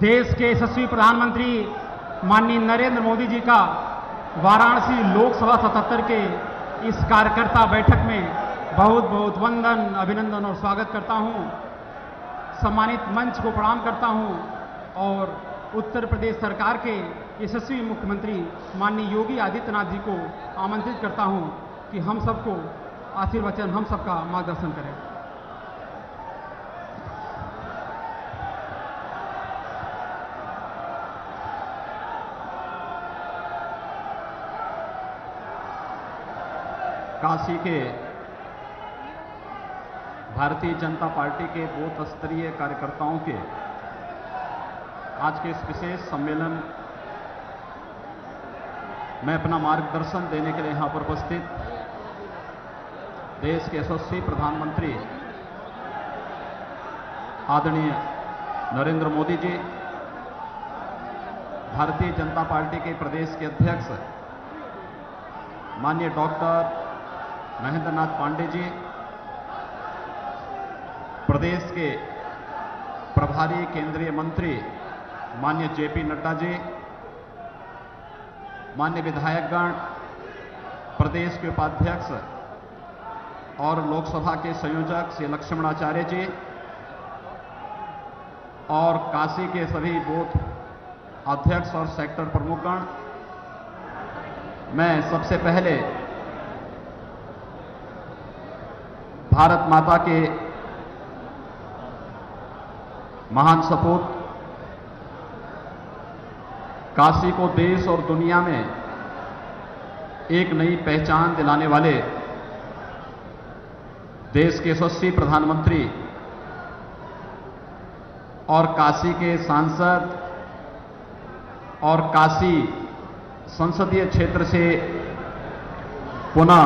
देश के यशस्वी प्रधानमंत्री माननीय नरेंद्र मोदी जी का वाराणसी लोकसभा 77 के इस कार्यकर्ता बैठक में बहुत बहुत वंदन, अभिनंदन और स्वागत करता हूँ। सम्मानित मंच को प्रणाम करता हूँ और उत्तर प्रदेश सरकार के यशस्वी मुख्यमंत्री माननीय योगी आदित्यनाथ जी को आमंत्रित करता हूँ कि हम सबको आशीर्वचन, हम सबका मार्गदर्शन करें। काशी के भारतीय जनता पार्टी के बूथ स्तरीय कार्यकर्ताओं के आज के इस विशेष सम्मेलन में अपना मार्गदर्शन देने के लिए यहाँ पर उपस्थित देश के यशस्वी प्रधानमंत्री आदरणीय नरेंद्र मोदी जी, भारतीय जनता पार्टी के प्रदेश के अध्यक्ष, माननीय डॉक्टर महेंद्र नाथ पांडे जी, प्रदेश के प्रभारी केंद्रीय मंत्री मान्य जेपी नड्डा जी, मान्य विधायकगण, प्रदेश के उपाध्यक्ष और लोकसभा के संयोजक श्री लक्ष्मणाचार्य जी और काशी के सभी बूथ अध्यक्ष और सेक्टर प्रमुखगण, मैं सबसे पहले भारत माता के महान सपूत काशी को देश और दुनिया में एक नई पहचान दिलाने वाले देश के यशस्वी प्रधानमंत्री और काशी के सांसद और काशी संसदीय क्षेत्र से पुनः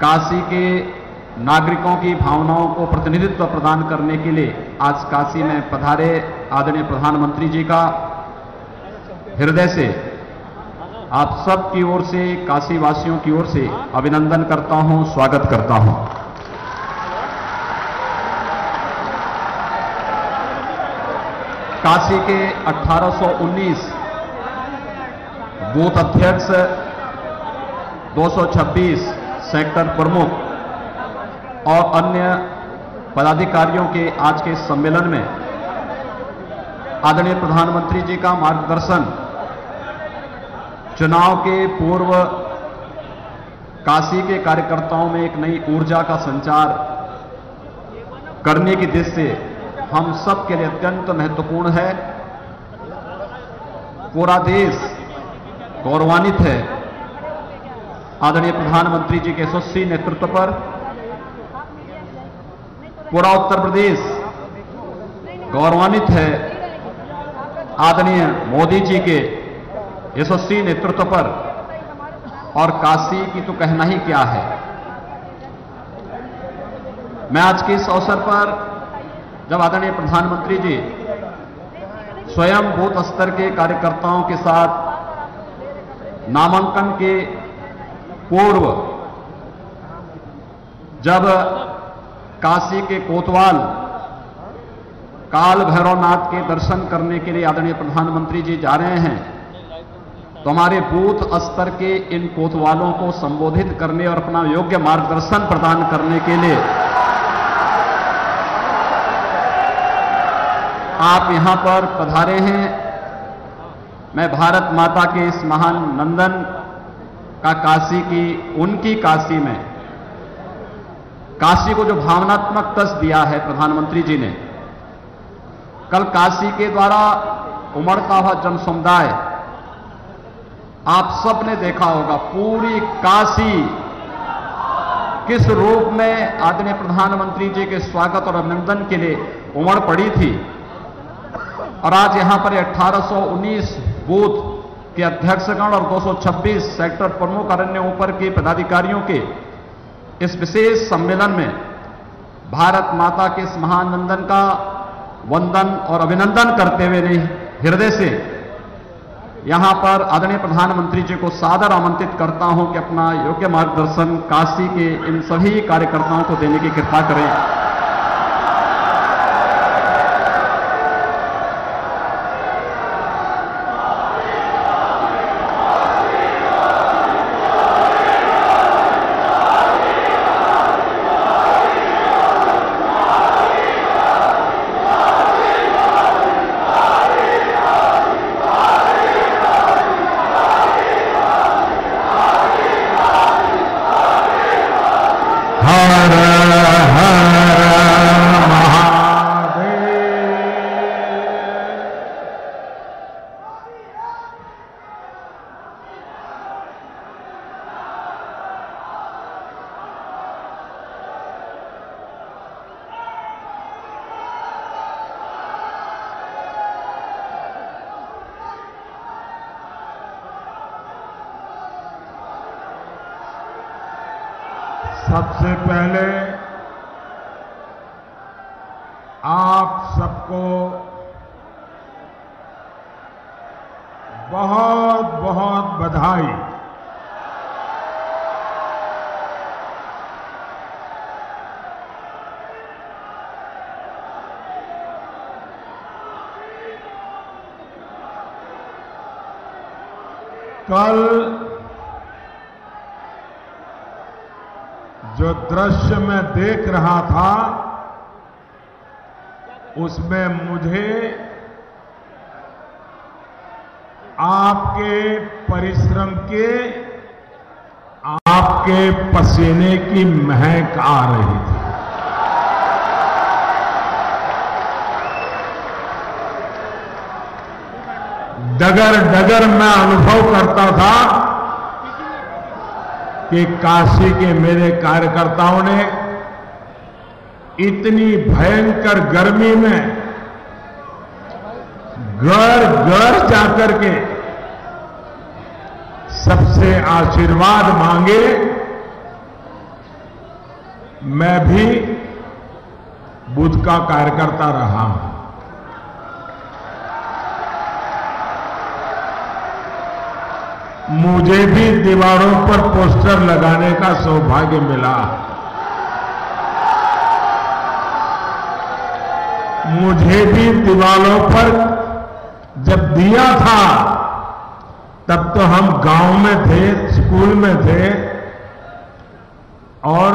काशी के नागरिकों की भावनाओं को प्रतिनिधित्व प्रदान करने के लिए आज काशी में पधारे आदरणीय प्रधानमंत्री जी का हृदय से आप सब की ओर से काशी वासियों की ओर से अभिनंदन करता हूँ, स्वागत करता हूँ। काशी के 1819 बूथ अध्यक्ष 226 सेक्टर प्रमुख और अन्य पदाधिकारियों के आज के सम्मेलन में आदरणीय प्रधानमंत्री जी का मार्गदर्शन चुनाव के पूर्व काशी के कार्यकर्ताओं में एक नई ऊर्जा का संचार करने की दृष्टि से हम सब के लिए अत्यंत महत्वपूर्ण है। पूरा देश गौरवान्वित है। आदरणीय प्रधानमंत्री जी के यशस्वी नेतृत्व पर पूरा उत्तर प्रदेश गौरवान्वित है। आदरणीय मोदी जी के यशस्वी नेतृत्व पर। और काशी की तो कहना ही क्या है। मैं आज के इस अवसर पर जब आदरणीय प्रधानमंत्री जी स्वयं बूथ स्तर के कार्यकर्ताओं के साथ नामांकन के पूर्व जब काशी के कोतवाल, काल भैरवनाथ के दर्शन करने के लिए आदरणीय प्रधानमंत्री जी जा रहे हैं। तो हमारे बूथ स्तर के इन कोतवालों को संबोधित करने और अपना योग्य मार्गदर्शन प्रदान करने के लिए आप यहाँ पर पधारे हैं। मैं भारत माता के इस महान नंदन का काशी की, उनकी काशी में काशी को जो भावनात्मक तस दिया है प्रधानमंत्री जी ने, कल काशी के द्वारा उमड़ता हुआ जन समुदाय, आप सबने देखा होगा, पूरी काशी किस रूप में आदरणीय प्रधानमंत्री जी के स्वागत और अभिनंदन के लिए उमड़ पड़ी थी। और आज यहाँ पर 1819 बूथ के अध्यक्षगण और 226 सेक्टर प्रमुख अरण्य ऊपर के पदाधिकारियों के इस विशेष सम्मेलन में भारत माता के इस महानंदन का वंदन और अभिनंदन करते हुए हृदय से यहाँ पर आदरणीय प्रधानमंत्री जी को सादर आमंत्रित करता हूँ कि अपना योग्य मार्गदर्शन काशी के इन सभी कार्यकर्ताओं को देने की कृपा करें। कल जो दृश्य मैं देख रहा था, उसमें मुझे आपके परिश्रम के, आपके पसीने की महक आ रही थी। डगर डगर मैं अनुभव करता था कि काशी के मेरे कार्यकर्ताओं ने इतनी भयंकर गर्मी में घर घर जाकर के सबसे आशीर्वाद मांगे। मैं भी बुद्ध का कार्यकर्ता रहा हूँ। मुझे भी दीवारों पर पोस्टर लगाने का सौभाग्य मिला। मुझे भी दीवारों पर जब दिया था, तब तो हम गाँव में थे, स्कूल में थे, और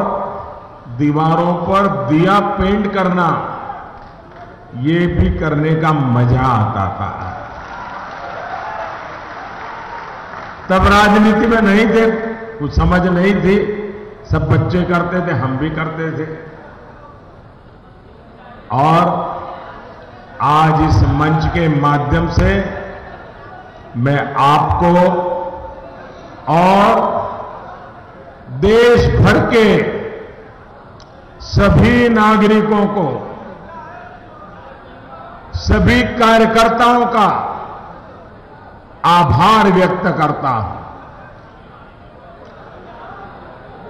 दीवारों पर दिया पेंट करना, ये भी करने का मज़ा आता था। तब राजनीति में नहीं थे, कुछ समझ नहीं थी। सब बच्चे करते थे, हम भी करते थे। और आज इस मंच के माध्यम से मैं आपको और देश भर के सभी नागरिकों को, सभी कार्यकर्ताओं का आभार व्यक्त करता हूँ।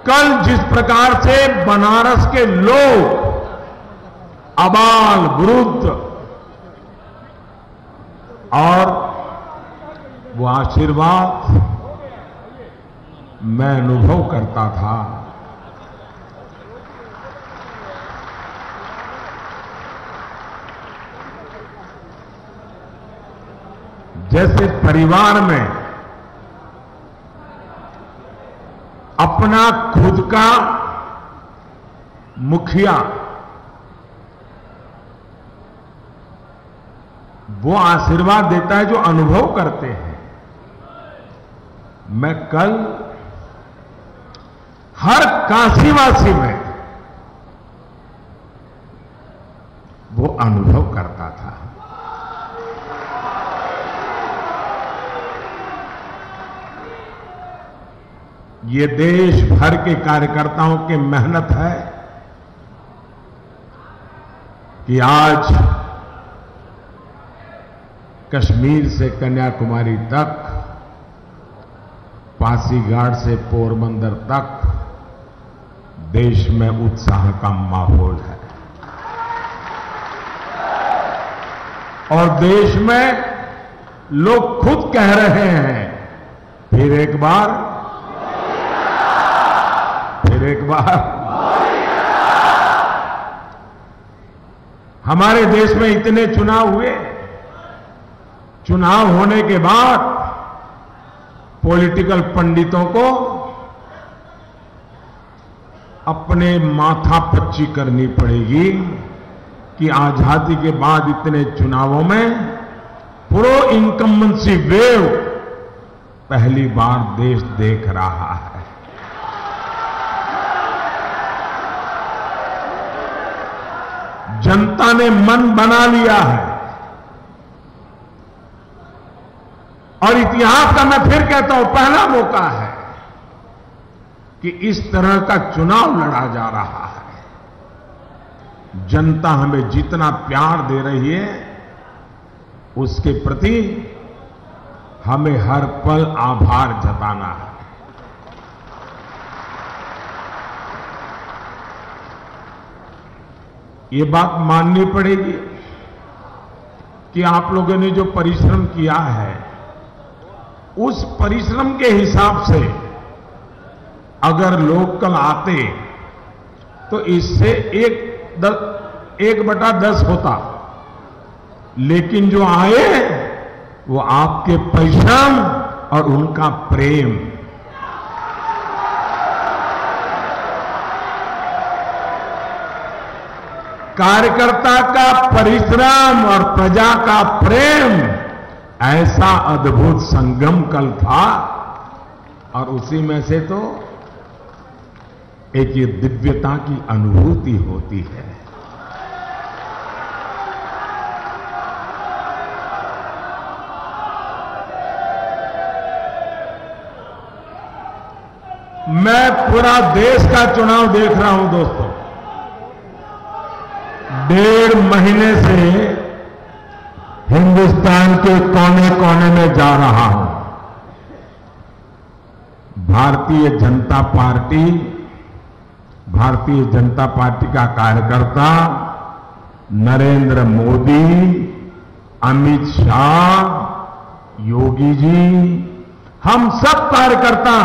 कल जिस प्रकार से बनारस के लोग अबाल, वृद्ध और वो आशीर्वाद मैं अनुभव करता था। जैसे परिवार में अपना खुद का मुखिया, वो आशीर्वाद देता है जो अनुभव करते हैं। मैं कल हर काशीवासी में वो अनुभव करता था। ये देश भर के कार्यकर्ताओं की मेहनत है कि आज कश्मीर से कन्याकुमारी तक, पासीघाट से पोरबंदर तक देश में उत्साह का माहौल है। और देश में लोग खुद कह रहे हैं, फिर एक बार फिर एक बार हमारे देश में इतने चुनाव हुए। चुनाव होने के बाद पॉलिटिकल पंडितों को अपने माथा पच्ची करनी पड़ेगी कि आज़ादी के बाद इतने चुनावों में प्रो इनकम्बेंसी वेव पहली बार देश देख रहा है जनता ने मन बना लिया है। और इतिहास का मैं फिर कहता हूँ, पहला मौका है कि इस तरह का चुनाव लड़ा जा रहा है। जनता हमें जितना प्यार दे रही है, उसके प्रति हमें हर पल आभार जताना है। ये बात माननी पड़ेगी कि आप लोगों ने जो परिश्रम किया है उस परिश्रम के हिसाब से अगर लोग कल आते तो इससे एक दस, एक बटा दस होता। लेकिन जो आए वो आपके परिश्रम और उनका प्रेम। कार्यकर्ता का परिश्रम और प्रजा का प्रेम, ऐसा अद्भुत संगम कल था। और उसी में से तो एक ये दिव्यता की अनुभूति होती है। मैं पूरा देश का चुनाव देख रहा हूँ दोस्तों। डेढ़ महीने से हिंदुस्तान के कोने कोने में जा रहा हूँ। भारतीय जनता पार्टी, भारतीय जनता पार्टी का कार्यकर्ता नरेंद्र मोदी, अमित शाह, योगी जी, हम सब कार्यकर्ता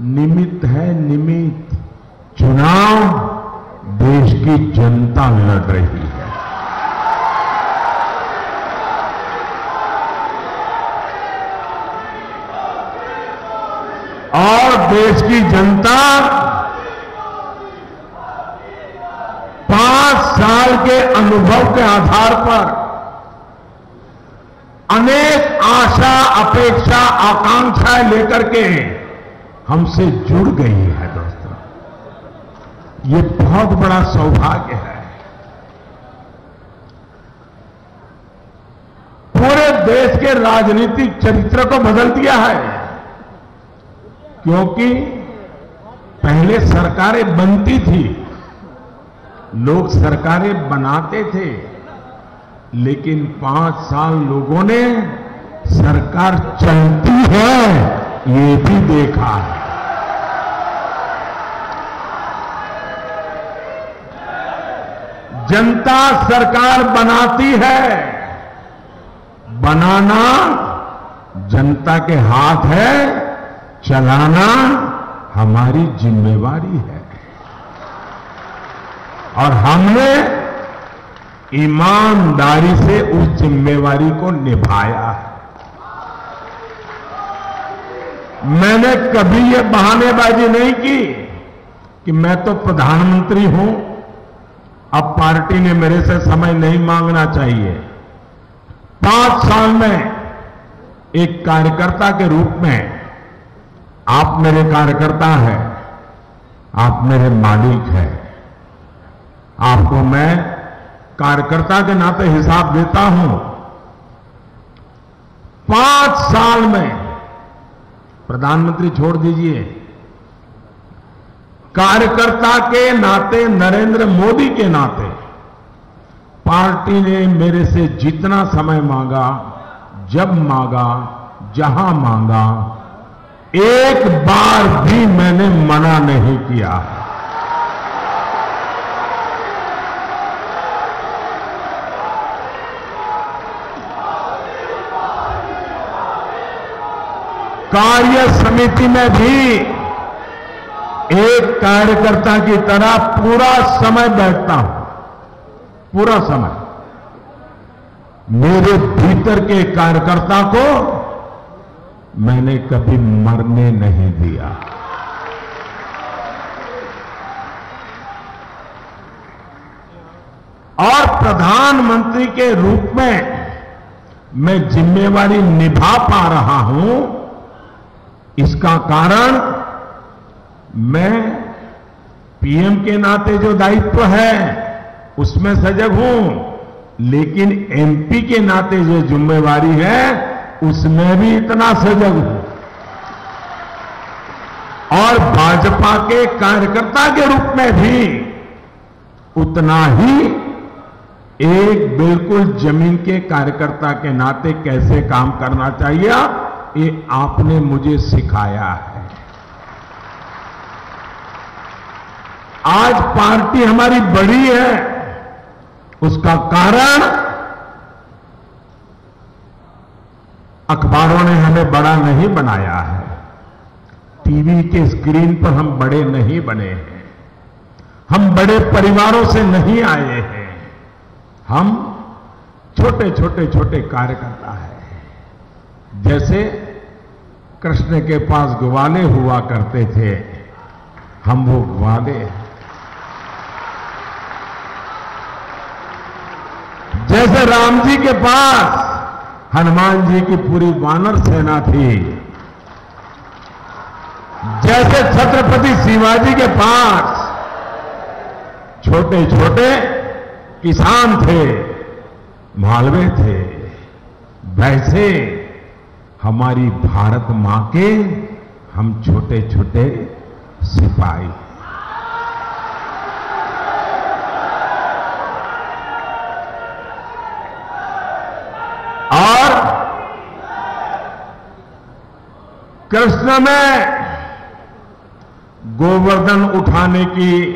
निमित्त है, निमित्त चुनाव। देश की जनता लड़ रही है। और देश की जनता पाँच साल के अनुभव के आधार पर अनेक आशा, अपेक्षा, आकांक्षाएँ लेकर के हमसे जुड़ गई है, दोस्तों। ये बहुत बड़ा सौभाग्य है। पूरे देश के राजनीतिक चरित्र को बदल दिया है। क्योंकि पहले सरकारें बनती थी, लोग सरकारें बनाते थे, लेकिन पाँच साल लोगों ने सरकार चलती है, ये भी देखा है। जनता सरकार बनाती है। बनाना जनता के हाथ है, चलाना हमारी जिम्मेवारी है। और हमने ईमानदारी से उस जिम्मेवारी को निभाया है। मैंने कभी ये बहानेबाजी नहीं की कि मैं तो प्रधानमंत्री हूँ अब पार्टी ने मेरे से समय नहीं मांगना चाहिए। पाँच साल में एक कार्यकर्ता के रूप में आप मेरे कार्यकर्ता हैं, आप मेरे मालिक हैं। आपको मैं कार्यकर्ता के नाते हिसाब देता हूँ। पाँच साल में प्रधानमंत्री छोड़ दीजिए। कार्यकर्ता के नाते, नरेंद्र मोदी के नाते, पार्टी ने मेरे से जितना समय मांगा, जब मांगा, जहाँ मांगा, एक बार भी मैंने मना नहीं किया। कार्य समिति में भी एक कार्यकर्ता की तरह पूरा समय बैठता हूँ। पूरा समय। मेरे भीतर के कार्यकर्ता को मैंने कभी मरने नहीं दिया। और प्रधानमंत्री के रूप में मैं जिम्मेवारी निभा पा रहा हूँ। इसका कारण मैं पीएम के नाते जो दायित्व है, उसमें सजग हूँ, लेकिन एमपी के नाते जो जिम्मेवारी है, उसमें भी इतना सजग हूँ। और भाजपा के कार्यकर्ता के रूप में भी उतना ही एक बिल्कुल ज़मीन के कार्यकर्ता के नाते कैसे काम करना चाहिए, ये आपने मुझे सिखाया है। आज पार्टी हमारी बड़ी है। उसका कारण अखबारों ने हमें बड़ा नहीं बनाया है। टीवी के स्क्रीन पर हम बड़े नहीं बने हैं। हम बड़े परिवारों से नहीं आए हैं। हम छोटे छोटे छोटे कार्यकर्ता हैं। जैसे कृष्ण के पास ग्वाले हुआ करते थे, हम वो ग्वाले हैं। जैसे राम जी के पास हनुमान जी की पूरी वानर सेना थी, जैसे छत्रपति शिवाजी के पास छोटे छोटे किसान थे, मालवे थे, वैसे हमारी भारत माँ के हम छोटे छोटे सिपाही और कृष्ण में गोवर्धन उठाने की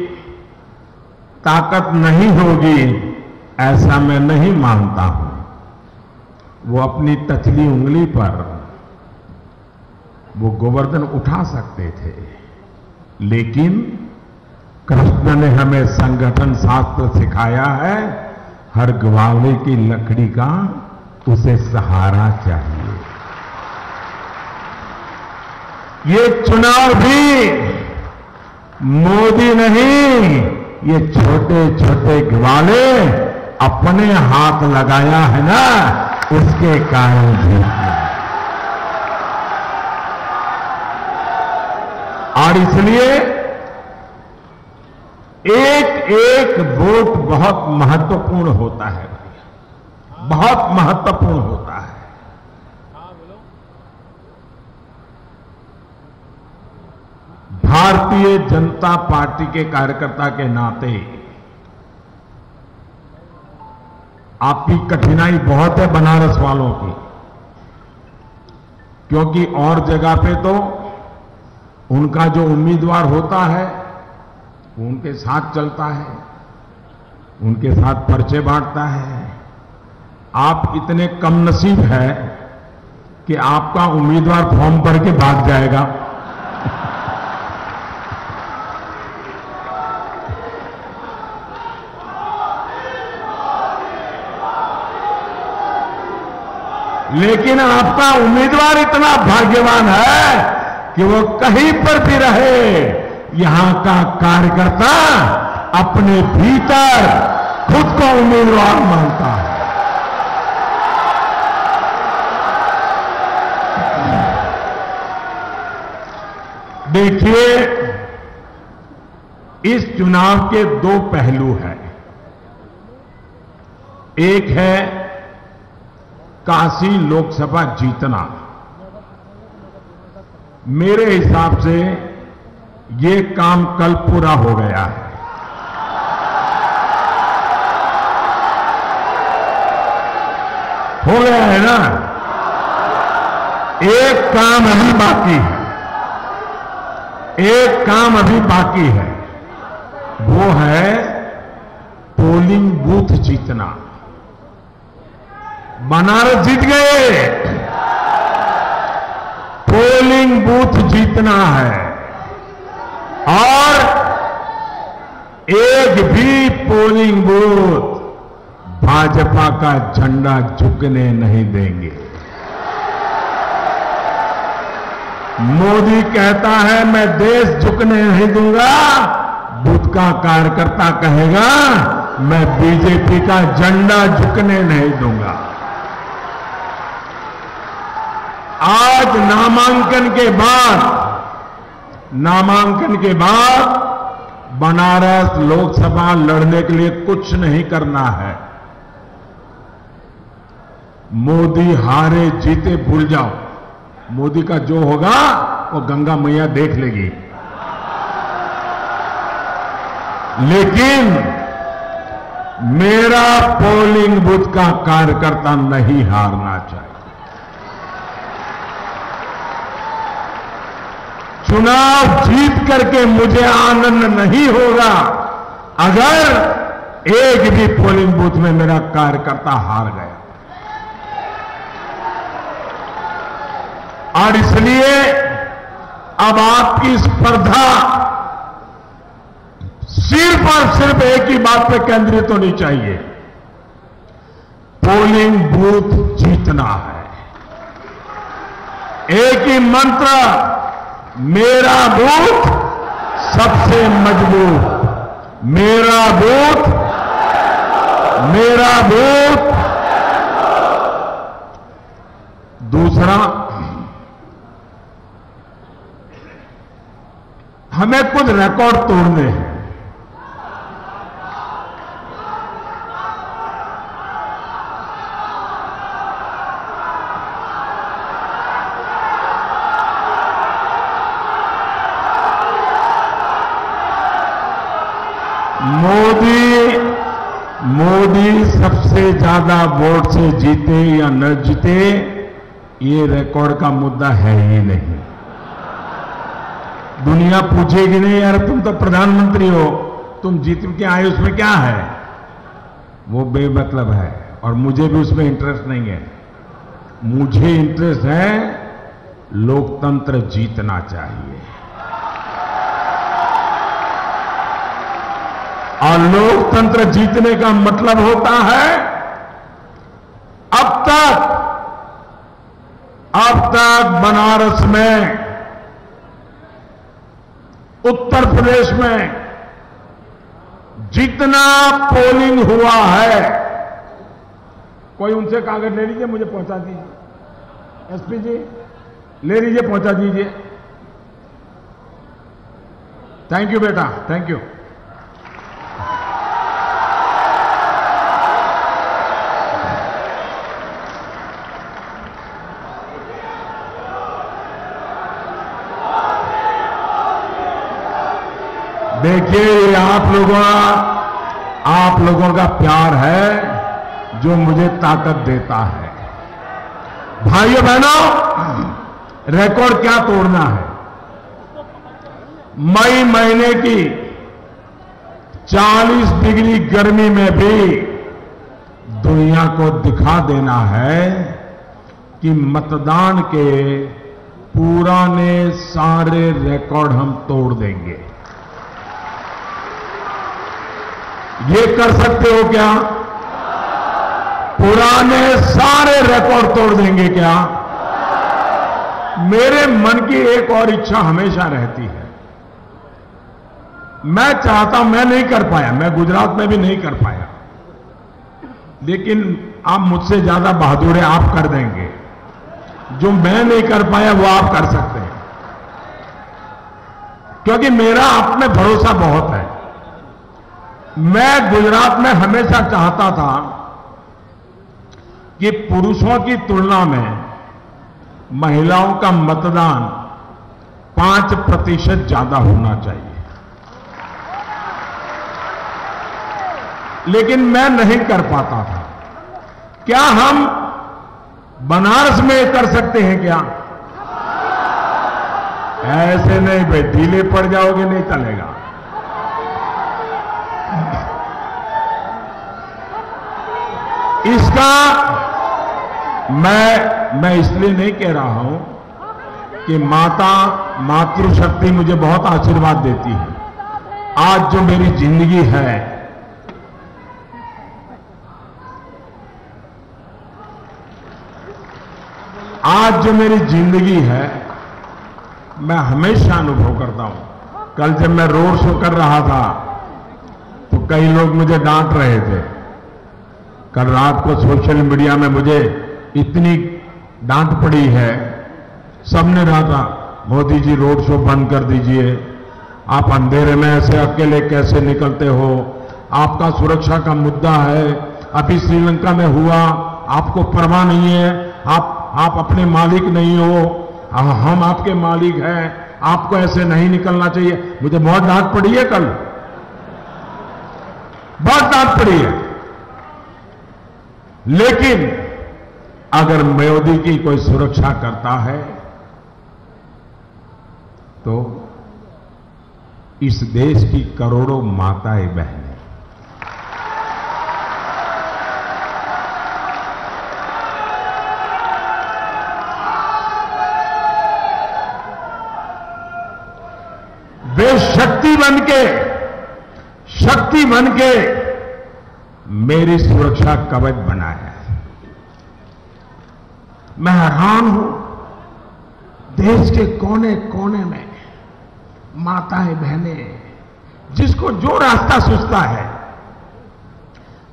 ताकत नहीं होगी, ऐसा मैं नहीं मानता हूँ। वो अपनी तचली उंगली पर वो गोवर्धन उठा सकते थे। लेकिन कृष्ण ने हमें संगठन शास्त्र सिखाया है, हर ग्वाले की लकड़ी का उसे सहारा चाहिए। ये चुनाव भी मोदी नहीं, ये छोटे छोटे ग्वाले अपने हाथ लगाया है ना उसके कारण जीत और इसलिए एक एक वोट बहुत महत्वपूर्ण होता है बहुत महत्वपूर्ण होता है। भारतीय जनता पार्टी के कार्यकर्ता के नाते आपकी कठिनाई बहुत है बनारस वालों की, क्योंकि और जगह पे तो उनका जो उम्मीदवार होता है, वो उनके साथ चलता है, उनके साथ पर्चे बांटता है। आप इतने कम नसीब है कि आपका उम्मीदवार फॉर्म भर के भाग जाएगा। लेकिन आपका उम्मीदवार इतना भाग्यवान है कि वो कहीं पर भी रहे। यहाँ का कार्यकर्ता अपने भीतर खुद को उम्मीदवार मानता है। देखिए, इस चुनाव के दो पहलू हैं। एक है काशी लोकसभा जीतना। मेरे हिसाब से ये काम कल पूरा हो गया है। हो गया है ना? एक काम अभी बाकी है। एक काम अभी बाकी है। वो है पोलिंग बूथ जीतना। बनारस जीत गए। पोलिंग बूथ जीतना है। और एक भी पोलिंग बूथ भाजपा का झंडा झुकने नहीं देंगे। मोदी कहता है, मैं देश झुकने नहीं दूँगा। बुद्ध का कार्यकर्ता कहेगा, मैं बीजेपी का झंडा झुकने नहीं दूँगा। आज नामांकन के बाद, नामांकन के बाद बनारस लोकसभा लड़ने के लिए कुछ नहीं करना है। मोदी हारे जीते भूल जाओ। मोदी का जो होगा, वो गंगा मैया देख लेगी। लेकिन मेरा पोलिंग बूथ का कार्यकर्ता नहीं हारना चाहिए। चुनाव जीत करके मुझे आनंद नहीं होगा अगर एक भी पोलिंग बूथ में मेरा कार्यकर्ता हार गया। और इसलिए अब आपकी स्पर्धा सिर्फ़ और सिर्फ़ एक ही बात पर केंद्रित होनी चाहिए। पोलिंग बूथ जीतना है। एक ही मंत्र मेरा बूथ सबसे मज़बूत। मेरा बूथ मेरा बूथ। दूसरा हमें कुछ रिकॉर्ड तोड़ने हैं मोदी मोदी सबसे ज़्यादा वोट से जीते या न जीते, ये रिकॉर्ड का मुद्दा है ही नहीं। दुनिया पूछेगी नहीं, यार, तुम तो प्रधानमंत्री हो, तुम जीत के आए, उसमें क्या है? वो बेमतलब है, और मुझे भी उसमें इंटरेस्ट नहीं है। मुझे इंटरेस्ट है, लोकतंत्र जीतना चाहिए। और लोकतंत्र जीतने का मतलब होता है अब तक अब तक बनारस में, उत्तर प्रदेश में जितना पोलिंग हुआ है, कोई उनसे कागज़ ले लीजिए, मुझे पहुँचा दीजिए। एसपी जी, ले लीजिए, पहुँचा दीजिए। थैंक यू बेटा थैंक यू देखिए आप लोगों आप लोगों का प्यार है जो मुझे ताकत देता है। भाइयों बहनों रिकॉर्ड क्या तोड़ना है? मई महीने की 40 डिग्री गर्मी में भी दुनिया को दिखा देना है कि मतदान के पुराने सारे रिकॉर्ड हम तोड़ देंगे। ये कर सकते हो क्या? पुराने सारे रिकॉर्ड तोड़ देंगे क्या? मेरे मन की एक और इच्छा हमेशा रहती है। मैं चाहता मैं नहीं कर पाया, मैं गुजरात में भी नहीं कर पाया। लेकिन आप मुझसे ज़्यादा बहादुर आप कर देंगे। जो मैं नहीं कर पाया, वो आप कर सकते हैं। क्योंकि मेरा आप में भरोसा बहुत है। मैं गुजरात में हमेशा चाहता था कि पुरुषों की तुलना में महिलाओं का मतदान पाँच प्रतिशत ज़्यादा होना चाहिए। लेकिन मैं नहीं कर पाता था। क्या हम बनारस में कर सकते हैं क्या? ऐसे नहीं भाई, ढीले पड़ जाओगे, नहीं चलेगा। इसका मैं मैं इसलिए नहीं कह रहा हूँ कि माता मातृशक्ति मुझे बहुत आशीर्वाद देती है। आज जो मेरी ज़िंदगी है, आज जो मेरी ज़िंदगी है, मैं हमेशा अनुभव करता हूँ। कल जब मैं रोड शो कर रहा था तो कई लोग मुझे डांट रहे थे। कल रात को सोशल मीडिया में मुझे इतनी डांट पड़ी है। सबने रहा था मोदी जी, रोड शो बंद कर दीजिए। आप अंधेरे में ऐसे अकेले कैसे निकलते हो? आपका सुरक्षा का मुद्दा है। अभी श्रीलंका में हुआ, आपको परवाह नहीं है। आप आप अपने मालिक नहीं हो। हम आपके मालिक हैं। आपको ऐसे नहीं निकलना चाहिए। मुझे बहुत डांट पड़ी है कल। बहुत डांट पड़ी है। लेकिन अगर मोदी की कोई सुरक्षा करता है तो इस देश की करोड़ों माताएँ बहनें। वे शक्ति बन के शक्ति बन के मेरी सुरक्षा कवच बना है। मैं हैरान हूँ, देश के कोने कोने में माताएँ, बहनें, जिसको जो रास्ता सुझता है,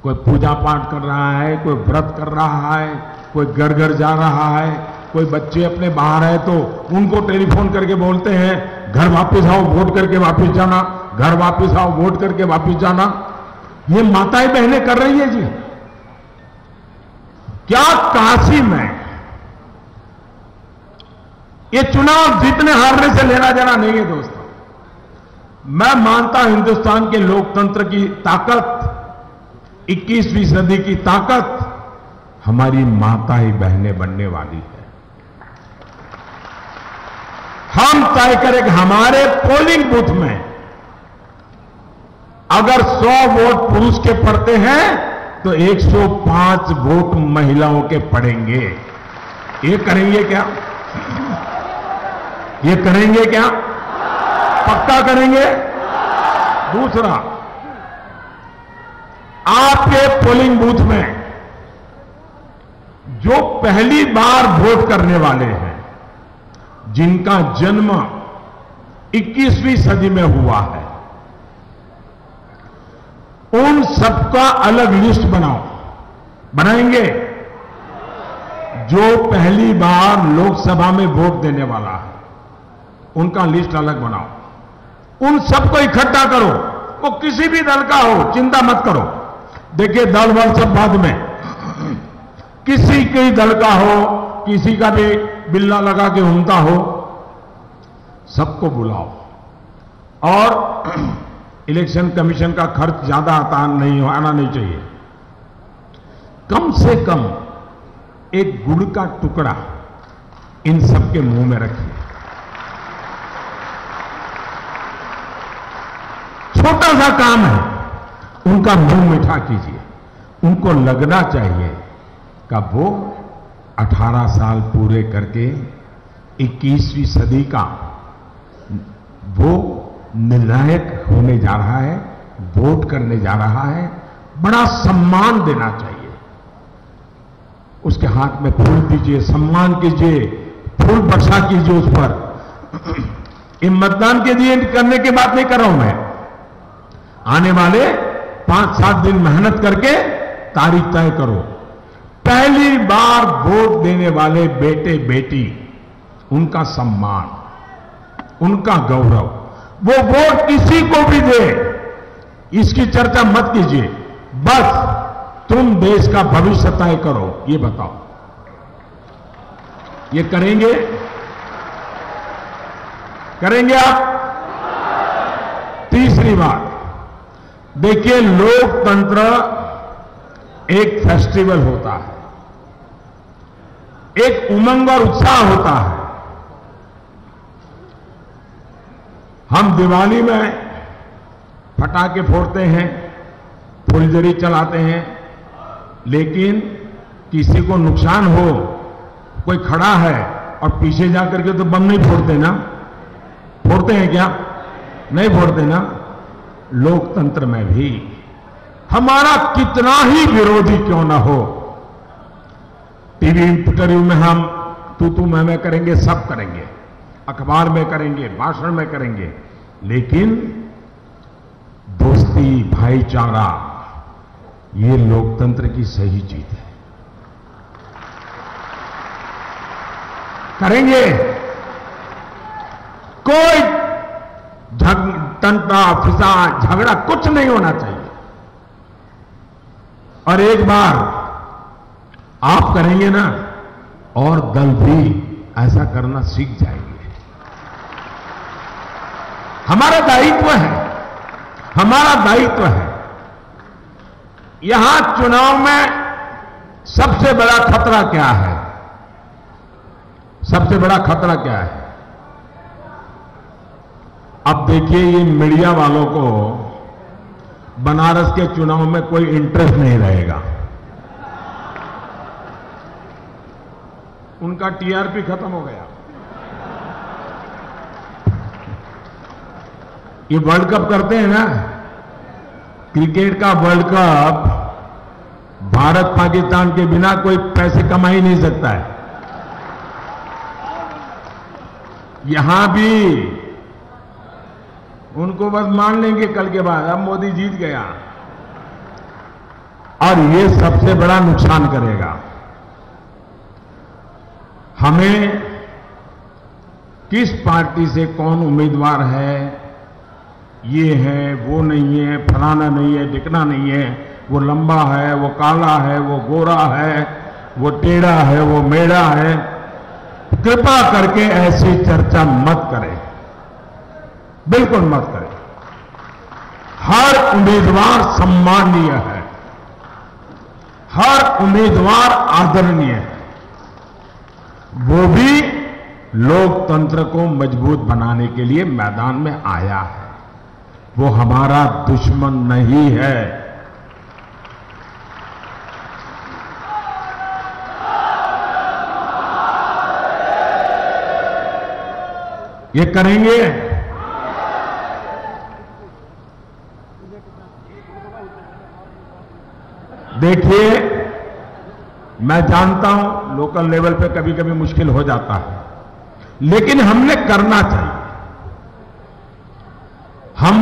कोई पूजा पाठ कर रहा है, कोई व्रत कर रहा है, कोई घर घर जा रहा है, कोई बच्चे अपने बाहर है तो उनको टेलीफोन करके बोलते हैं, घर वापस आओ, वोट करके वापस जाना, घर वापस आओ, वोट करके वापस जाना। ये माताएँ बहनें कर रही है जी। क्या काशी में ये चुनाव जीतने हारने से लेना देना नहीं है दोस्तों। मैं मानता हिंदुस्तान के लोकतंत्र की ताकत 21वीं सदी की ताकत हमारी माता ही बहनें बनने वाली है। हम तय करें कि हमारे पोलिंग बूथ में अगर 100 वोट पुरुष के पड़ते हैं तो 105 वोट महिलाओं के पड़ेंगे। ये करेंगे क्या? ये करेंगे क्या? पक्का करेंगे? दूसरा, आपके पोलिंग बूथ में जो पहली बार वोट करने वाले हैं, जिनका जन्म 21वीं सदी में हुआ है उन सबका अलग लिस्ट बनाओ। बनाएँगे? जो पहली बार लोकसभा में वोट देने वाला है, उनका लिस्ट अलग बनाओ। उन सबको इकट्ठा करो। वो किसी भी दल का हो, चिंता मत करो। देखिए, दल बल सब बाद में। किसी के दल का हो, किसी का भी बिल्ला लगा के घूमता हो, सबको बुलाओ। और इलेक्शन कमीशन का खर्च ज़्यादा आता नहीं हो, आना नहीं चाहिए। कम से कम एक गुड़ का टुकड़ा इन सबके मुँह में रखिए। छोटा सा काम है, उनका मुँह मीठा कीजिए। उनको लगना चाहिए कि वो 18 साल पूरे करके 21वीं सदी का वो निर्णायक होने जा रहा है, वोट करने जा रहा है, बड़ा सम्मान देना चाहिए। उसके हाथ में फूल दीजिए, सम्मान कीजिए, फूल वर्षा कीजिए उस पर। ये मतदान के लिए करने की बात नहीं कर रहा हूँ मैं। आने वाले पाँच सात दिन मेहनत करके तारीख तय करो। पहली बार वोट देने वाले बेटे बेटी उनका सम्मान, उनका गौरव। वो वोट किसी को भी दे। इसकी चर्चा मत कीजिए। बस तुम देश का भविष्य तय करो, ये बताओ। ये करेंगे? करेंगे आप? तीसरी बात। देखिए, लोकतंत्र एक फेस्टिवल होता है। एक उमंग और उत्साह होता है। हम दिवाली में फटाके फोड़ते हैं, फुलझड़ी चलाते हैं, लेकिन किसी को नुकसान हो, कोई खड़ा है और पीछे जाकर के तो बम नहीं फोड़ते ना? फोड़ते हैं क्या? नहीं फोड़ते ना? लोकतंत्र में भी। हमारा कितना ही विरोधी क्यों ना हो। टीवी इंटरव्यू में हम तू तू मैं मैं करेंगे, सब करेंगे। अखबार में करेंगे, भाषण में करेंगे। लेकिन दोस्ती, भाईचारा, ये लोकतंत्र की सही चीज़ है। करेंगे। कोई झग फिसा, झगड़ा कुछ नहीं होना चाहिए। और एक बार आप करेंगे ना, और दल भी ऐसा करना सीख जाएँगे। हमारा दायित्व है। हमारा दायित्व है। यहाँ चुनाव में सबसे बड़ा खतरा क्या है? सबसे बड़ा खतरा क्या है? अब देखिए, ये मीडिया वालों को बनारस के चुनाव में कोई इंटरेस्ट नहीं रहेगा। उनका टीआरपी खत्म हो गया। ये वर्ल्ड कप करते हैं ना? क्रिकेट का वर्ल्ड कप भारत पाकिस्तान के बिना कोई पैसे कमा ही नहीं सकता है। यहाँ भी उनको बस मान लेंगे कल के बाद, अब मोदी जीत गया। और ये सबसे बड़ा नुकसान करेगा। हमें किस पार्टी से कौन उम्मीदवार है ये है, वो नहीं है, फलाना नहीं है टिकना नहीं है। वो लंबा है, वो काला है, वो गोरा है, वो टेढ़ा है, वो मेढ़ा है। कृपा करके ऐसी चर्चा मत करें। बिल्कुल मत करें। हर उम्मीदवार सम्माननीय है। हर उम्मीदवार आदरणीय है। वो भी लोकतंत्र को मज़बूत बनाने के लिए मैदान में आया है। वो हमारा दुश्मन नहीं है। ये करेंगे? देखिए, मैं जानता हूँ लोकल लेवल पे कभी कभी मुश्किल हो जाता है। लेकिन हमने करना चाहिए।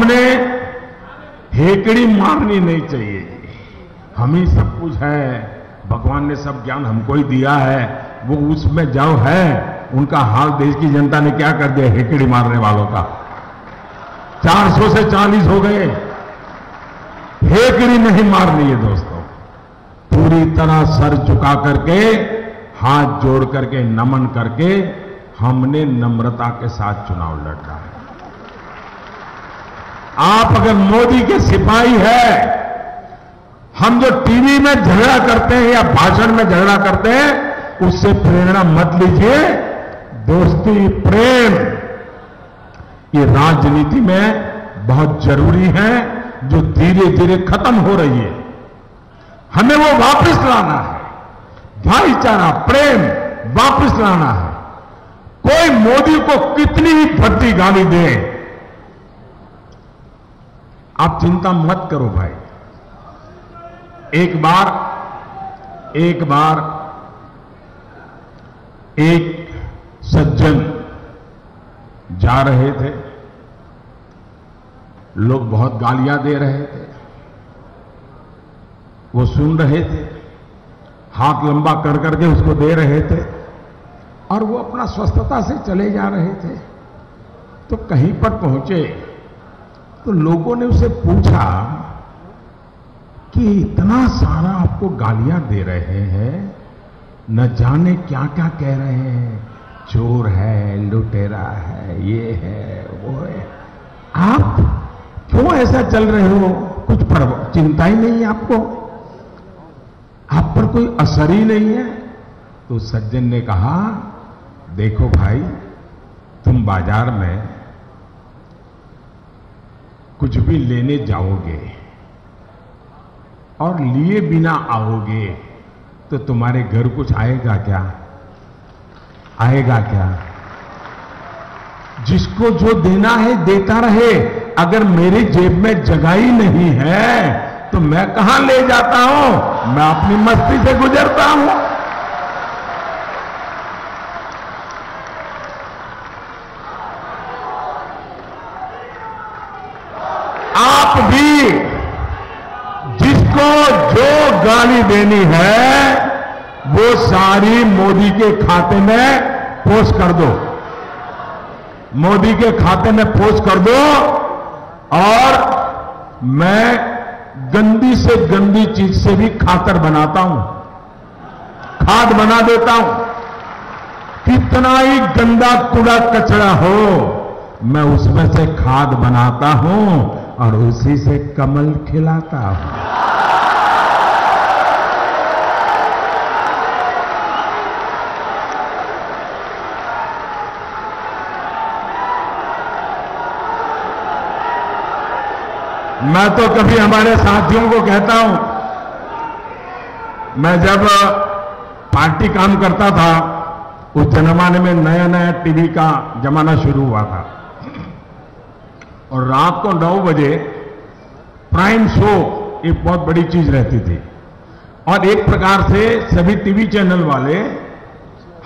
हमने हेकड़ी मारनी नहीं चाहिए। हम ही सब कुछ है। भगवान ने सब ज्ञान हमको ही दिया है। वो उसमें जो है, उनका हाल देश की जनता ने क्या कर दिया हेकड़ी मारने वालों का? 400 से 40 हो गए। हेकड़ी नहीं मारनी है दोस्तों। पूरी तरह सर झुका करके, हाथ जोड़ करके, नमन करके हमने नम्रता के साथ चुनाव लड़ना है। आप अगर मोदी के सिपाही है, हम जो टीवी में झगड़ा करते हैं या भाषण में झगड़ा करते हैं, उससे प्रेरणा मत लीजिए। दोस्ती, प्रेम, ये राजनीति में बहुत ज़रूरी है, जो धीरे धीरे खत्म हो रही है। हमें वो वापस लाना है। भाईचारा, प्रेम वापस लाना है। कोई मोदी को कितनी भी भद्दी गाली दे आप चिंता मत करो भाई। एक बार एक बार, एक सज्जन जा रहे थे। लोग बहुत गालियाँ दे रहे थे। वो सुन रहे थे। हाथ लंबा कर करके उसको दे रहे थे। और वो अपना स्वस्थता से चले जा रहे थे। तो कहीं पर पहुँचे। तो लोगों ने उसे पूछा कि इतना सारा आपको गालियाँ दे रहे हैं, न जाने क्या क्या कह रहे हैं। चोर है, लुटेरा है, ये है, वो है। आप क्यों ऐसा चल रहे हो? कुछ पर चिंता ही नहीं है आपको? आप पर कोई असर ही नहीं है? तो सज्जन ने कहा, देखो भाई, तुम बाज़ार में कुछ भी लेने जाओगे और लिए बिना आओगे तो तुम्हारे घर कुछ आएगा क्या? आएगा क्या? जिसको जो देना है, देता रहे। अगर मेरी जेब में जगह ही नहीं है तो मैं कहाँ ले जाता हूँ? मैं अपनी मस्ती से गुजरता हूँ आप भी जिसको जो गाली देनी है, वो सारी मोदी के खाते में पोस्ट कर दो। मोदी के खाते में पोस्ट कर दो और मैं गंदी से गंदी चीज़ से भी खातर बनाता हूँ। खाद बना देता हूँ। कितना ही गंदा कूड़ा कचरा हो, मैं उसमें से खाद बनाता हूँ और उसी से कमल खिलाता हूँ। मैं तो कभी हमारे साथियों को कहता हूँ, मैं जब पार्टी काम करता था, उस जमाने में नया नया टीवी का जमाना शुरू हुआ था। और रात को नौ बजे प्राइम शो एक बहुत बड़ी चीज़ रहती थी। और एक प्रकार से सभी टीवी चैनल वाले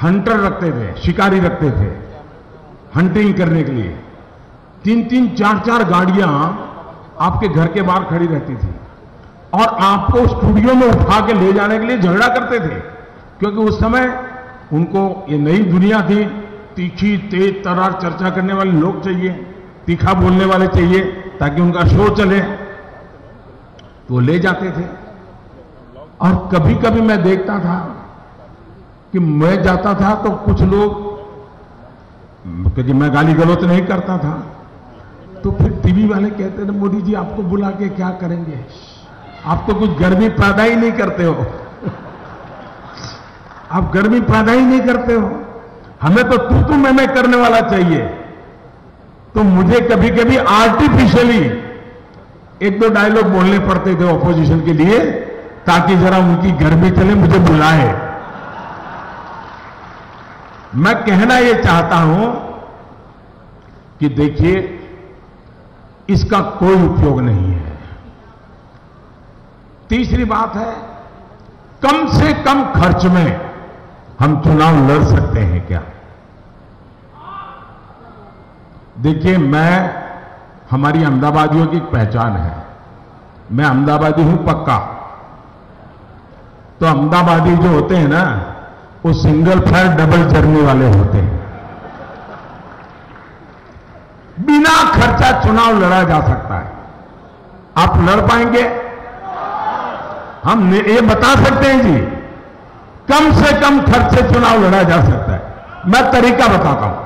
हंटर रखते थे, शिकारी रखते थे, हंटिंग करने के लिए। तीन तीन चार चार गाड़ियाँ आपके घर के बाहर खड़ी रहती थी और आपको स्टूडियो में उठा के ले जाने के लिए झगड़ा करते थे, क्योंकि उस समय उनको ये नई दुनिया थी। तीखी, तेज, तरार चर्चा करने वाले लोग चाहिए, तीखा बोलने वाले चाहिए, ताकि उनका शो चले। तो ले जाते थे। और कभी कभी मैं देखता था कि मैं जाता था तो कुछ लोग, क्योंकि मैं गाली गलौज नहीं करता था तो फिर टीवी वाले कहते थे मोदी जी, आपको बुला के क्या करेंगे? आप तो कुछ गर्मी पैदा ही नहीं करते हो। आप गर्मी पैदा ही नहीं करते हो। हमें तो तू तू मैं मैं करने वाला चाहिए। तो मुझे कभी कभी आर्टिफिशियली एक दो डायलॉग बोलने पड़ते थे ऑपोजिशन के लिए, ताकि जरा उनकी गर्मी चले, मुझे बुलाए। मैं कहना यह चाहता हूँ कि देखिए इसका कोई उपयोग नहीं है। तीसरी बात है, कम से कम खर्च में हम चुनाव लड़ सकते हैं क्या? देखिए, मैं, हमारी अहमदाबादियों की पहचान है। मैं अहमदाबादी हूँ पक्का। तो अहमदाबादी जो होते हैं ना, वो सिंगल फायर डबल जर्नी वाले होते हैं। बिना खर्चा चुनाव लड़ा जा सकता है। आप लड़ पाएँगे? हम ये बता सकते हैं जी, कम से कम खर्च से चुनाव लड़ा जा सकता है। मैं तरीका बताता हूँ।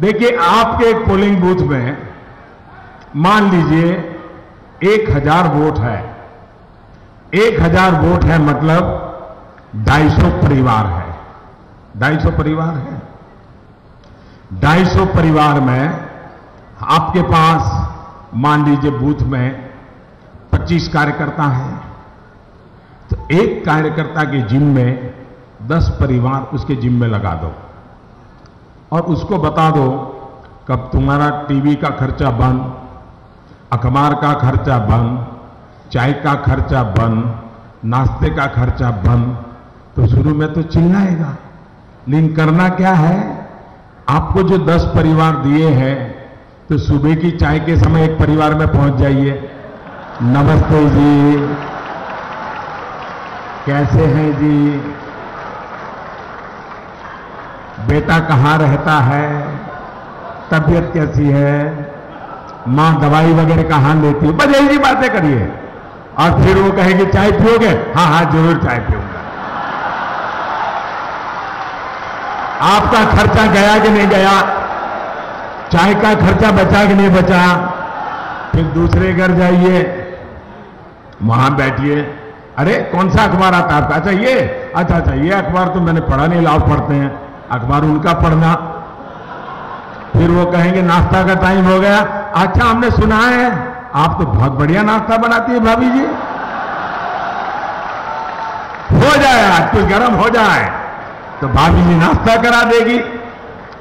देखिए, आपके पोलिंग बूथ में मान लीजिए, एक हज़ार वोट है। एक हज़ार वोट है मतलब ढाई सौ परिवार है। ढाई सौ परिवार है। ढाई सौ परिवार में आपके पास, मान लीजिए बूथ में 25 कार्यकर्ता हैं तो एक कार्यकर्ता के जिम में 10 परिवार उसके जिम में लगा दो। और उसको बता दो, कब तुम्हारा टीवी का खर्चा बंद, अखबार का खर्चा बंद, चाय का खर्चा बंद, नाश्ते का खर्चा बंद तो शुरू में तो चिल्लाएगा। लेकिन करना क्या है? आपको जो 10 परिवार दिए हैं तो सुबह की चाय के समय एक परिवार में पहुँच जाइए। नमस्ते जी। कैसे हैं जी? बेटा कहाँ रहता है? तबीयत कैसी है? माँ दवाई वगैरह कहाँ लेती है? बस यही बातें करिए। और फिर वो कहेगी, चाय पियोगे? हाँ हाँ ज़रूर चाय पीऊँगा आपका खर्चा गया कि नहीं गया? चाय का खर्चा बचा कि नहीं बचा? फिर दूसरे घर जाइए, वहाँ बैठिए। अरे, कौन सा अखबार आता आपका? अच्छा ये। अच्छा अच्छा ये अखबार तो मैंने पढ़ा नहीं लाभ पढ़ते हैं। अखबार उनका पढ़ना। फिर वो कहेंगे, नाश्ता का टाइम हो गया। अच्छा हमने सुना है, आप तो बहुत बढ़िया नाश्ता बनाती है भाभी जी। हो जाए, आज कुछ गर्म हो जाए तो भाभी जी नाश्ता करा देगी।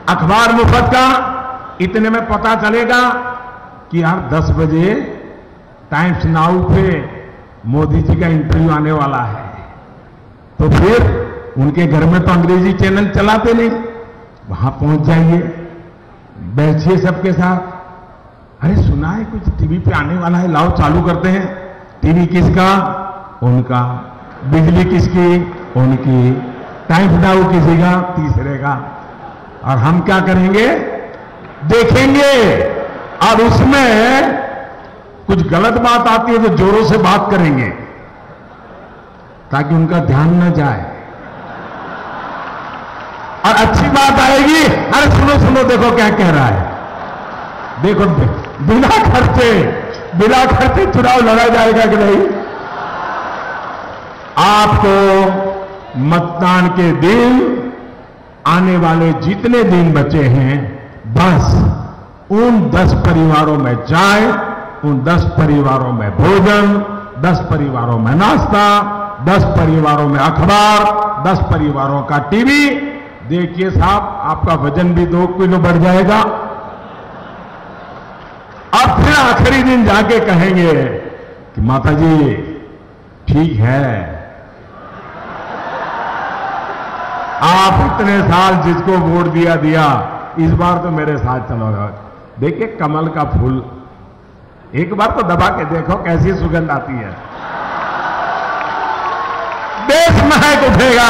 अखबार मुफ़्त का इतने में पता चलेगा कि यार 10 बजे टाइम्स नाउ पे मोदी जी का इंटरव्यू आने वाला है। तो फिर उनके घर में तो अंग्रेज़ी चैनल चलाते नहीं। वहाँ पहुँच जाइए। बैठिए सबके साथ। अरे सुना है कुछ टीवी पे आने वाला है, लाओ चालू करते हैं। टीवी किसका? उनका। बिजली किसकी? उनकी। टाइम डाउ किसी का? तीसरे का। और हम क्या करेंगे? देखेंगे और उसमें कुछ गलत बात आती है तो जोरों से बात करेंगे ताकि उनका ध्यान न जाए। और अच्छी बात आएगी, अरे सुनो सुनो, देखो क्या कह रहा है। देखो, बिना खर्चे बिना खर्चे चुनाव लड़ा जाएगा कि नहीं? आपको मतदान के दिन, आने वाले जितने दिन बचे हैं बस, उन दस परिवारों में चाय, उन दस परिवारों में भोजन, दस परिवारों में नाश्ता, दस परिवारों में अखबार, दस परिवारों का टीवी। देखिए साहब, आपका वज़न भी दो किलो बढ़ जाएगा। अब फिर आखिरी दिन जाके कहेंगे कि माता जी ठीक है। आप इतने साल जिसको वोट दिया दिया। इस बार तो मेरे साथ चलोगा देखिए कमल का फूल। एक बार तो दबा के देखो कैसी सुगंध आती है। देश महक उठेगा।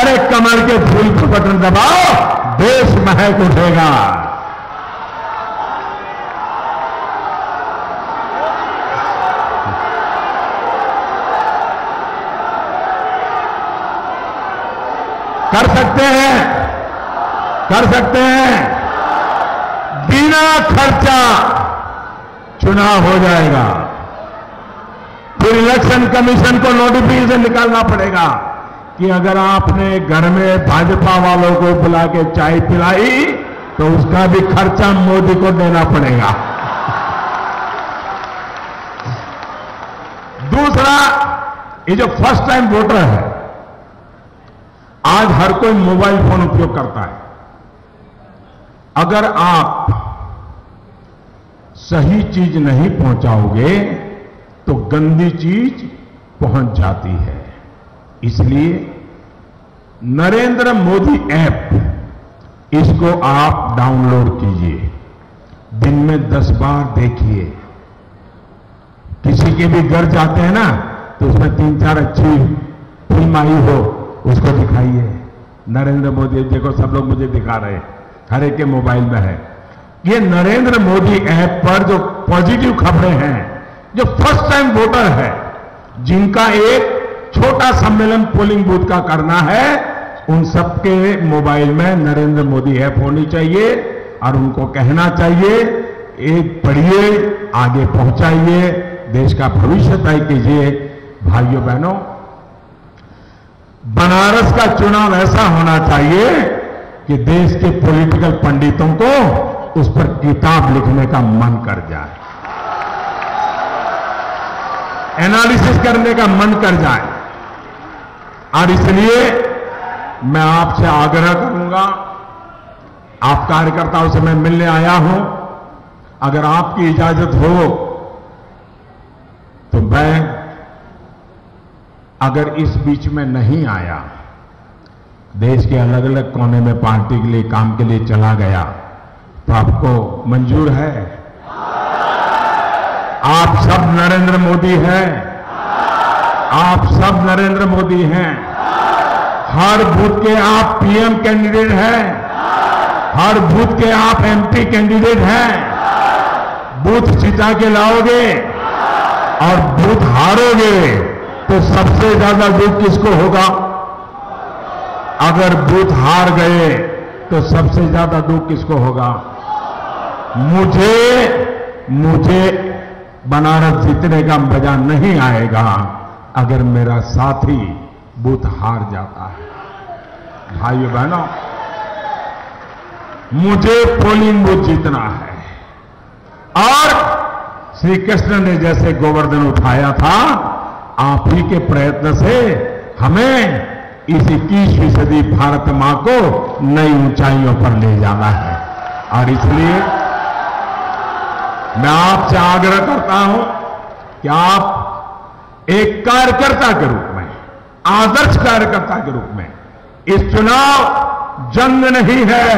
अरे कमल के फूल पर बटन दबाओ देश महक उठेगा। कर सकते हैं। कर सकते हैं। बिना खर्चा चुनाव हो जाएगा। फिर इलेक्शन कमीशन को नोटिफिकेशन निकालना पड़ेगा कि अगर आपने घर में भाजपा वालों को बुला के चाय पिलाई तो उसका भी खर्चा मोदी को देना पड़ेगा। दूसरा, ये जो फ़र्स्ट टाइम वोटर है, आज हर कोई मोबाइल फ़ोन उपयोग करता है। अगर आप सही चीज़ नहीं पहुंचाओगे तो गंदी चीज़ पहुँच जाती है। इसलिए नरेंद्र मोदी ऐप, इसको आप डाउनलोड कीजिए। दिन में दस बार देखिए। किसी के भी घर जाते हैं ना तो उसमें तीन चार अच्छी फ़िल्म आई हो, उसको दिखाइए। नरेंद्र मोदी, देखो सब लोग मुझे दिखा रहे हैं। हर एक के मोबाइल में है। ये नरेंद्र मोदी ऐप पर जो पॉजिटिव खबरें हैं, जो फ़र्स्ट टाइम वोटर है, जिनका एक छोटा सम्मेलन पोलिंग बूथ का करना है, उन सबके मोबाइल में नरेंद्र मोदी ऐप होनी चाहिए और उनको कहना चाहिए, एक पढ़िए, आगे पहुंचाइए, देश का भविष्य तय कीजिए। भाइयों बहनों बनारस का चुनाव ऐसा होना चाहिए कि देश के पॉलिटिकल पंडितों को उस पर किताब लिखने का मन कर जाए। एनालिसिस करने का मन कर जाए। और इसलिए मैं आपसे आग्रह करूँगा, आप कार्यकर्ताओं से मैं मिलने आया हूँ। अगर आपकी इजाज़त हो तो मैं अगर इस बीच में नहीं आया देश के अलग अलग कोने में पार्टी के लिए, काम के लिए चला गया। तो आपको मंजूर है? आप सब नरेंद्र मोदी हैं। आप सब नरेंद्र मोदी हैं। हर बूथ के आप पीएम कैंडिडेट हैं। हर बूथ के आप एमपी कैंडिडेट हैं। बूथ जिता के लाओगे और बूथ हारोगे तो सबसे ज़्यादा दुख किसको होगा? अगर बूथ हार गए तो सबसे ज़्यादा दुख किसको होगा? मुझे मुझे बनारस जीतने का मज़ा नहीं आएगा अगर मेरा साथी बूथ हार जाता है। भाइयों बहनों, मुझे पोलिंग बूथ जीतना है। और श्री कृष्ण ने जैसे गोवर्धन उठाया था, आप ही के प्रयत्न से हमें इस इक्कीसवीं सदी भारत माँ को नई ऊंचाइयों पर ले जाना है। और इसलिए मैं आपसे आग्रह करता हूँ कि आप एक कार्यकर्ता के रूप में, आदर्श कार्यकर्ता के रूप में, इस चुनाव जंग नहीं है,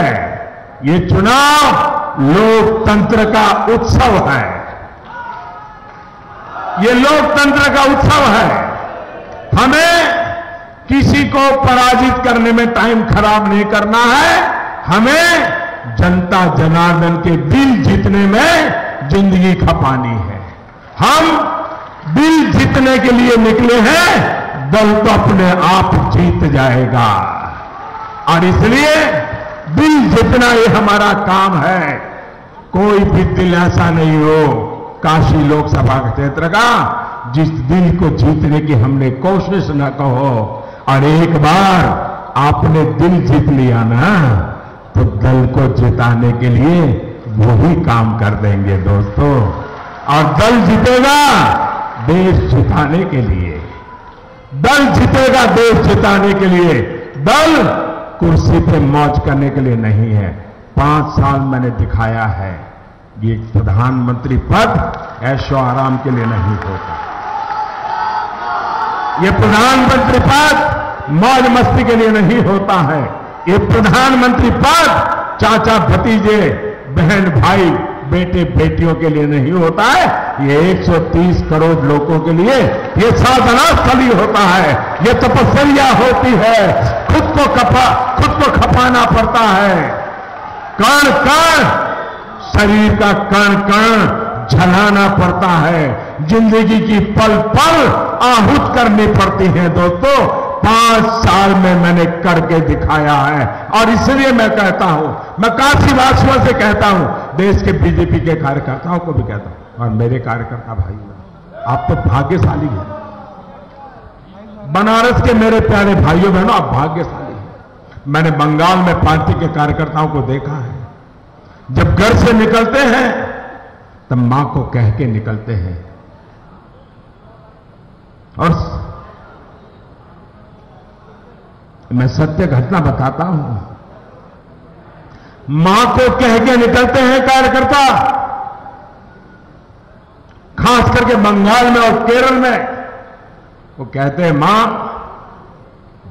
ये चुनाव लोकतंत्र का उत्सव है। ये लोकतंत्र का उत्सव है। हमें किसी को पराजित करने में टाइम खराब नहीं करना है। हमें जनता जनार्दन के दिल जीतने में ज़िंदगी खपानी है। हम दिल जीतने के लिए निकले हैं, दल तो अपने आप जीत जाएगा। और इसलिए दिल जीतना ही हमारा काम है। कोई भी दिल ऐसा नहीं हो, काशी लोकसभा क्षेत्र का, जिस दिल को जीतने की हमने कोशिश न कहो और एक बार आपने दिल जीत लिया ना तो दल को जिताने के लिए वही काम कर देंगे दोस्तों। और दल जीतेगा देश जिताने के लिए। दल जीतेगा देश जिताने के लिए। दल कुर्सी पे मौज करने के लिए नहीं है। पाँच साल मैंने दिखाया है, ये प्रधानमंत्री पद ऐशो आराम के लिए नहीं होता। ये प्रधानमंत्री पद मौज मस्ती के लिए नहीं होता है। ये प्रधानमंत्री पद चाचा भतीजे, बहन भाई, बेटे बेटियों के लिए नहीं होता है। ये 130 करोड़ लोगों के लिए ये साधना स्थली होता है। ये तपस्या होती है। खुद को कपा खुद को खपाना पड़ता है। कण कण शरीर का कण कण झलाना पड़ता है। ज़िंदगी की पल पल आहूत करनी पड़ती है दोस्तों। पाँच साल में मैंने करके दिखाया है। और इसलिए मैं कहता हूँ, मैं काशी वासियों से कहता हूँ, देश के बीजेपी के कार्यकर्ताओं को भी कहता हूँ, और मेरे कार्यकर्ता भाई आप तो भाग्यशाली हैं। बनारस के मेरे प्यारे भाइयों बहनों, आप भाग्यशाली हैं। मैंने बंगाल में पार्टी के कार्यकर्ताओं को देखा है। जब घर से निकलते हैं तब माँ को कह के निकलते हैं। और मैं सत्य घटना बताता हूँ। माँ को कह के निकलते हैं कार्यकर्ता। खास करके बंगाल में और केरल में। वो कहते हैं, माँ,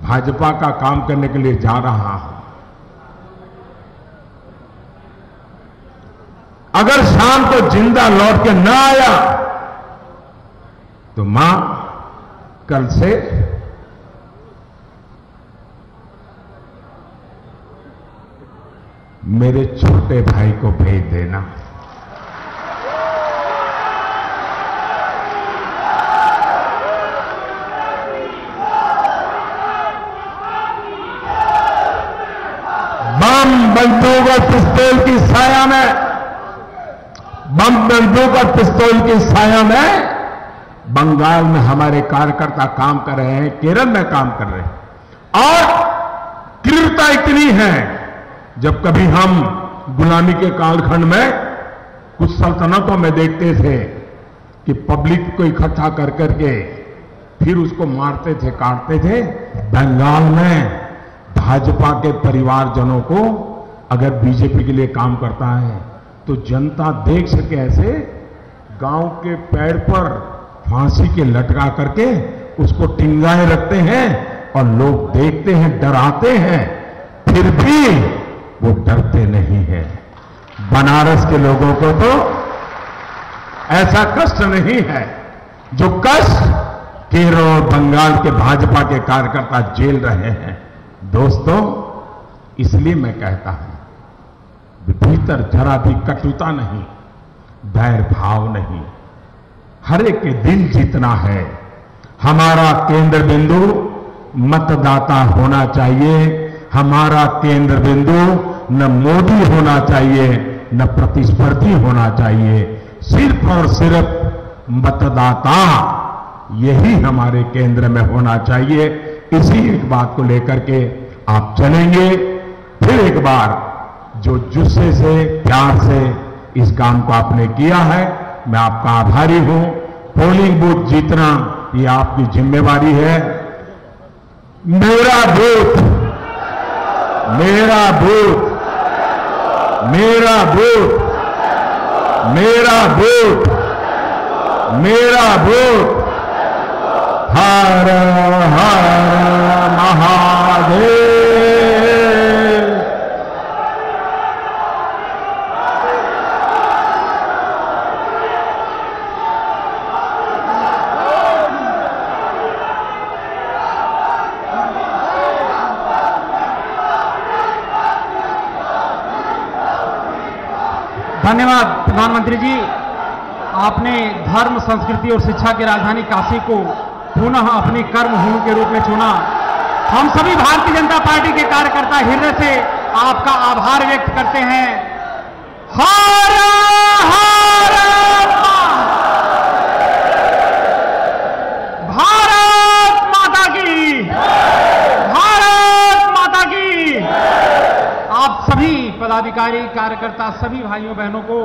भाजपा का काम करने के लिए जा रहा हूँ। अगर शाम को ज़िंदा लौट के ना आया तो माँ कल से मेरे छोटे भाई को भेज देना। बम बंदूक और पिस्तौल की साया में बम बंदूक और पिस्तौल की साया में बंगाल में हमारे कार्यकर्ता काम कर रहे हैं, केरल में काम कर रहे हैं। और क्रूरता इतनी है, जब कभी हम गुलामी के कालखंड में कुछ सल्तनतों में देखते थे कि पब्लिक को इकट्ठा कर करके फिर उसको मारते थे, काटते थे, बंगाल में भाजपा के परिवारजनों को अगर बीजेपी के लिए काम करता है तो जनता देख सके ऐसे, गाँव के पेड़ पर फांसी के लटका करके उसको टिंगाए रखते हैं और लोग देखते हैं, डराते हैं, फिर भी वो डरते नहीं है। बनारस के लोगों को तो ऐसा कष्ट नहीं है जो कष्ट केरल और बंगाल के भाजपा के कार्यकर्ता झेल रहे हैं। दोस्तों, इसलिए मैं कहता हूँ भीतर जरा भी कटुता नहीं बैर भाव नहीं। हर एक के दिल जीतना है। हमारा केंद्र बिंदु मतदाता होना चाहिए। हमारा केंद्र बिंदु न मोदी होना चाहिए, न प्रतिस्पर्धी होना चाहिए। सिर्फ़ और सिर्फ़ मतदाता यही हमारे केंद्र में होना चाहिए। इसी एक बात को लेकर के आप चलेंगे। फिर एक बार जो जुस्से से, प्यार से इस काम को आपने किया है, मैं आपका आभारी हूँ। पोलिंग बूथ जीतना ये आपकी जिम्मेवारी है। मेरा बूथ मेरा बूथ मेरा बूथ मेरा बूथ मेरा बूथ। हर हर महादेव धन्यवाद प्रधानमंत्री जी, आपने धर्म, संस्कृति और शिक्षा की राजधानी काशी को पुनः अपनी कर्म भूमि के रूप में चुना। हम सभी भारतीय जनता पार्टी के कार्यकर्ता हृदय से आपका आभार व्यक्त करते हैं। हर हर भारत माता की, भारत माता की। आप सभी पदाधिकारी, कार्यकर्ता, सभी भाइयों, बहनों को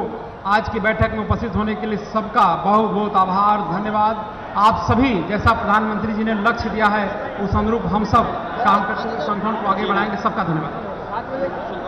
आज की बैठक में उपस्थित होने के लिए सबका बहुत बहुत आभार, धन्यवाद। आप सभी, जैसा प्रधानमंत्री जी ने लक्ष्य दिया है, उस अनुरूप हम सब काम हुए संगठन को आगे बढ़ाएँगे। सबका धन्यवाद।